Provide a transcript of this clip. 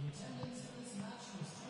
And until this match was